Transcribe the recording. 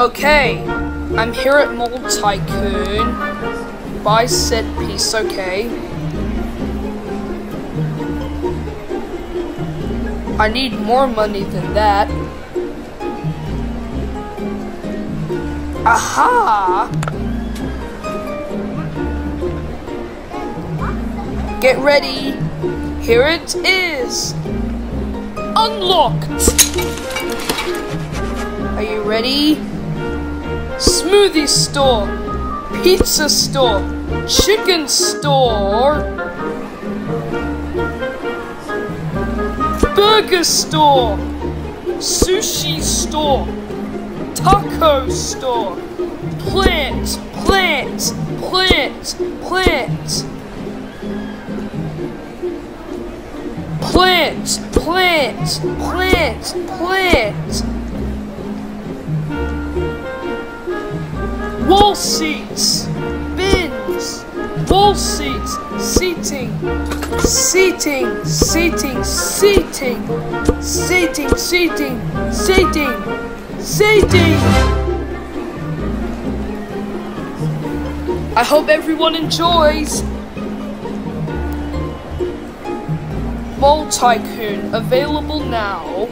Okay, I'm here at Mall Tycoon. Buy set piece, okay. I need more money than that. Aha! Get ready. Here it is. Unlocked. Are you ready? Smoothie store, pizza store, chicken store, burger store, sushi store, taco store, plant, plant, plant, plant. Plant, plant, plant, plant. Wall seats, bins, wall seats, seating, seating, seating, seating, seating, seating, seating, seating. I hope everyone enjoys. Mall Tycoon available now.